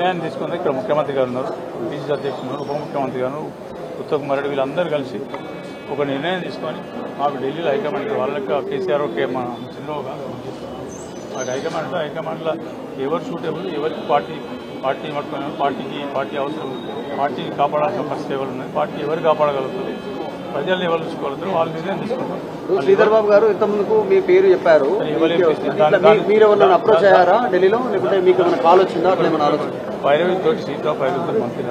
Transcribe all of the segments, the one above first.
నిర్ణయాన్ని తీసుకుంది ఇక్కడ ముఖ్యమంత్రి గారు ఉన్నారు పిసిసి అధ్యక్షులు ఉప ముఖ్యమంత్రి గారు ఉత్తమ్ కుమార్ రెడ్డి వీళ్ళందరూ కలిసి ఒక నిర్ణయం తీసుకొని మాకు ఢిల్లీలో హైకమాండ్ వాళ్ళకి కేసీఆర్ ఓకే మా చంద్రబాబు గారు మాకు హైకమాండ్లో హైకమాండ్లో ఎవరు సూటబుల్ ఎవరికి పార్టీ పార్టీ పట్టుకున్నారు పార్టీకి పార్టీ అవసరం పార్టీని కాపాడాల్సిన పరిస్థితి ఎవరు ఉన్నది పార్టీ ఎవరు కాపాడగలుగుతుంది? ప్రజల్ని ఎవరు వాళ్ళు నిర్ణయం తీసుకుంటారు శ్రీధర్ బాబు గారు ఇంత ముందుకు మీ పేరు చెప్పారు. మరి చేస్తారు? ఎవరైనా అప్రోచ్ అయ్యారా ఢిల్లీలో? లేకుంటే మీకు ఏమైనా కాల్ వచ్చిందా? అట్లా ఏమైనా ఆలోచన? పైరవి తోటి సీట్లో పైరవితో మంత్రి.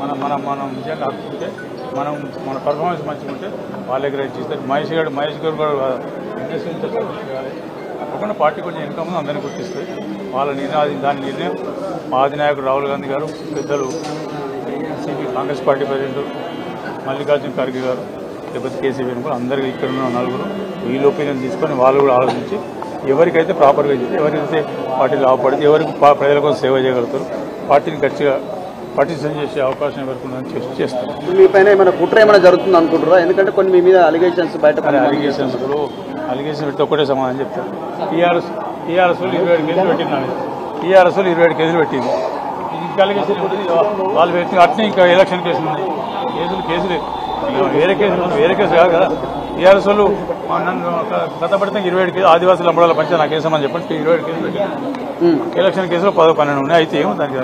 మనం మనం మనం నిజంగా ఆడుతుంటే మనం మన పర్ఫార్మెన్స్ మంచిగా ఉంటే వాళ్ళ దగ్గర ఇస్తారు మహేష్ గారు మహేష్ గారు కూడా తప్పకుండా పార్టీ కొంచెం ఇన్కమ్ అందరినీ గుర్తిస్తుంది వాళ్ళ నిర్ణయం దాని నిర్ణయం మా అధినాయకుడు రాహుల్ గాంధీ గారు పెద్దలు కాంగ్రెస్ పార్టీ ప్రెసిడెంట్ మల్లికార్జున ఖర్గే గారు లేకపోతే కేసీ వేణుగోపాల్ అందరికీ ఇక్కడ ఉన్న నలుగురు వీళ్ళ ఒపీనియన్ తీసుకొని వాళ్ళు కూడా ఆలోచించి ఎవరికైతే ప్రాపర్గా చేస్తే ఎవరికైతే పార్టీ లాభపడితే ఎవరికి ప్రజల కోసం సేవ చేయగలుగుతారు పార్టీని గట్టిగా పార్టిసిపేట్ చేసే అవకాశం ఎవరికి ఉందని చేసి చేస్తారు. మీ పైన ఏమైనా కుట్ర ఏమైనా జరుగుతుంది అనుకుంటారా ఎందుకంటే కొన్ని మీ మీద అలిగేషన్స్ బయట అలిగేషన్స్ అలిగేషన్ పెడితే ఒకటే సమాధానం చెప్తారు టీఆర్ఎస్ టీఆర్ఎస్ వాళ్ళు ఇరవై ఏడు కేసులు పెట్టినారు టీఆర్ఎస్ వాళ్ళు ఇరవై ఏడు కేసులు పెట్టింది ఇంకా అలిగేషన్ వాళ్ళు పెట్టి అట్నే ఇంకా ఎలక్షన్ కేసులు ఉన్నాయి. కేసులు కేసులు. వేరే ఉన్నాయి. వేరే కేసు కాదు కదా. టీఆర్ఎస్ వాళ్ళు నన్ను గత పడితే ఇరవై ఏడు కేసు ఆదివాసులు అమ్మడాల పంచాయతీ నాకు కేసు అని చెప్పండి? ఇరవై ఏడు కేసులు ఎలక్షన్ కేసులో పదో పన్నెండు ఉన్నాయి. అయితే ఏమో దానికి?